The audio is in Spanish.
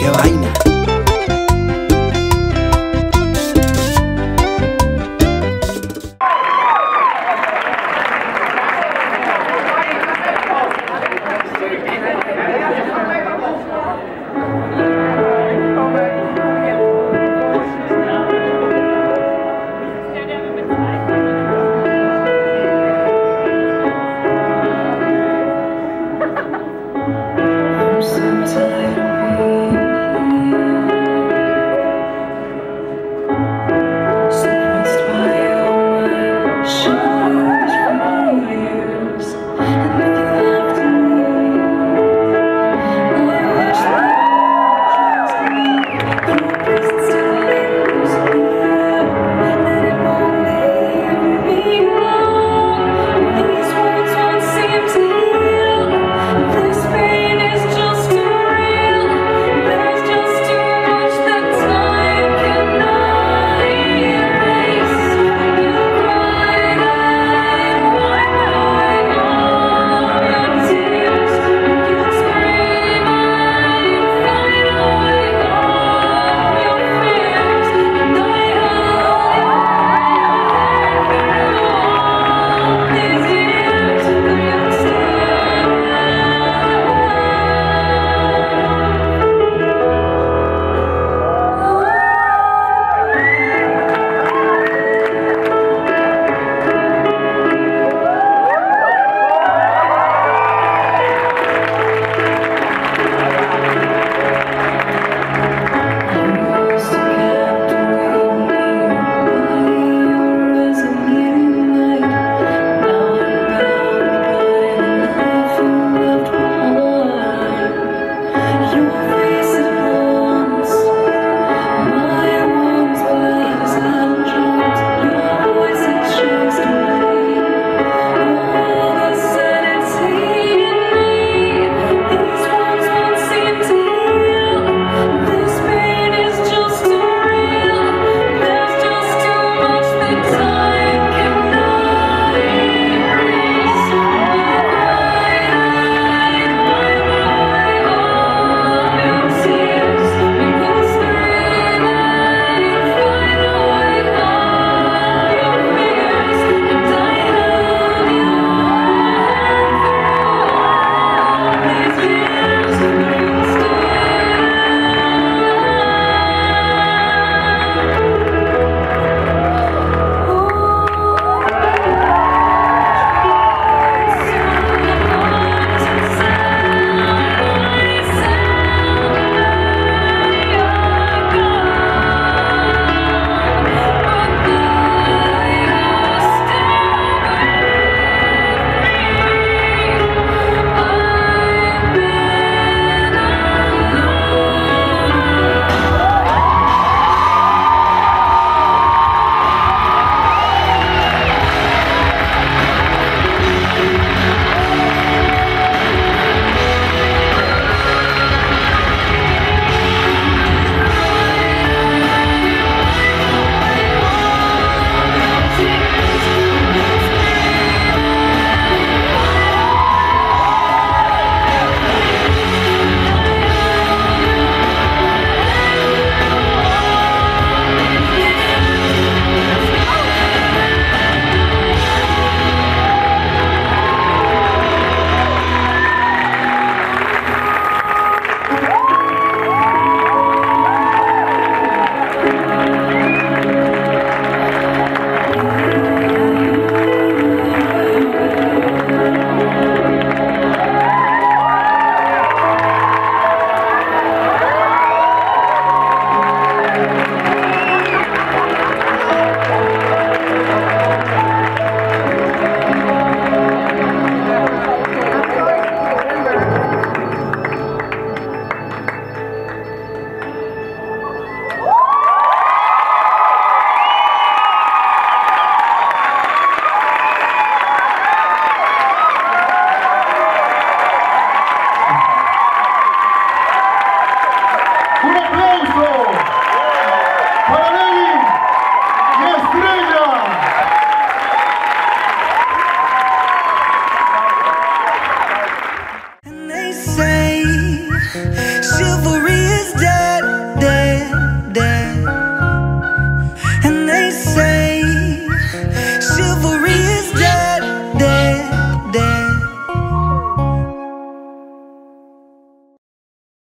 qué vaina.